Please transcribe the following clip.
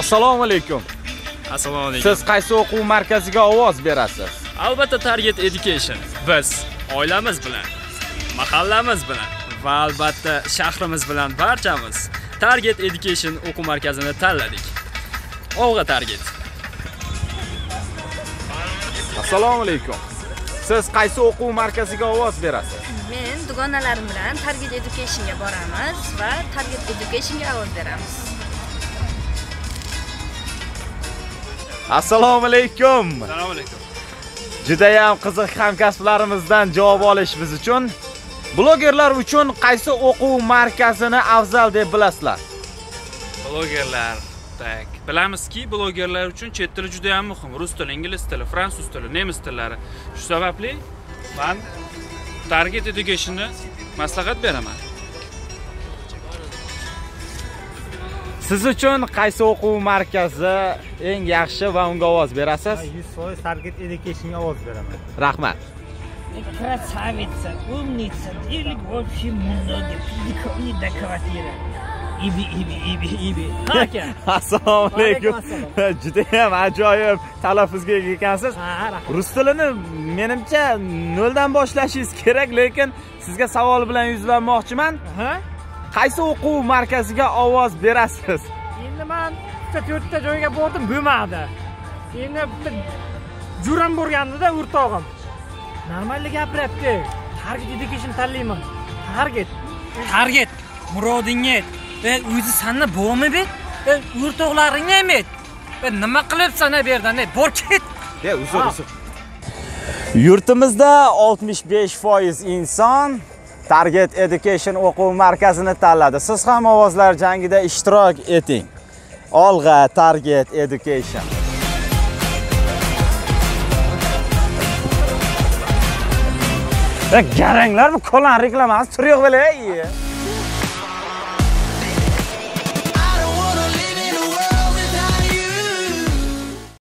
assalomu alaykum. Assalomu alaykum. Siz qaysi o'quv markaziga ovoz berasiz? Albatta target education. Biz oilamiz bilan mahallamiz bilan va albatta shahrimiz bilan barchamiz target education o'quv markazini tanladik. Ovg'a target. Assalomu alaykum. Siz qaysi o'quv markaziga ovoz berasiz? Men dugonalarim bilan Target Educationga boramiz va Target Educationga ovoz beramiz. Assalomu alaykum. Assalomu alaykum. Judayam qiziq hamkasblarimizdan javob olish biz uchun. Blogerlar uchun qaysi o'quv markazini afzal deb bilasizlar? Blogerlar tak. Bilamizki blogerlar uchun chet tili juda ham muhim. Rus tili ingliz tili fransuz tili nemis tillari. Shu sababli man target educationni maslahat beraman siz uchun qaysi o'quv markazi eng yaxshi va unga ovoz berasiz? 100% target educationga ovoz beraman. Rahmat. Красавица, умница, делик вообще много, педикони до квартиры. Иби, иби, иbi, ibi. Aka. assalomu alaykum judayam ajoyib talaffuzga ega ekansiz. Ha, rus tilini menimcha noldan boshlashingiz kerak lekin sizga savol bilan yuzlanmoqchiman. Ha? Qaysi o'quv markaziga ovoz berasiz Endi men bitta to'rtta joyga bordim, bo'lmadi. Endi bitta juram bo'lgandida o'rtog'im. Normalni gapiryapti. Target education tanlayman. Target. Target. Murodingga yet. E o'zi sanni bormi bet? E o'rtoqlaringga ham yet. E nima qilibsan bu yerdan? E bor ket. Uzr uzr yurtimizda 65% inson Target Education o'quv markazini tanladi. Siz ham ovozlar jangida ishtirok eting. Olg'a Target Education. Garanglar bu kolan reklamasi tur yo'q bo'lay